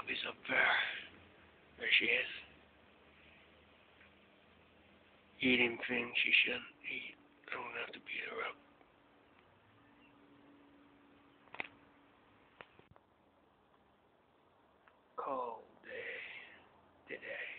Bobby's up there. There she is. Eating things she shouldn't eat. I don't have to beat her up. Cold day today.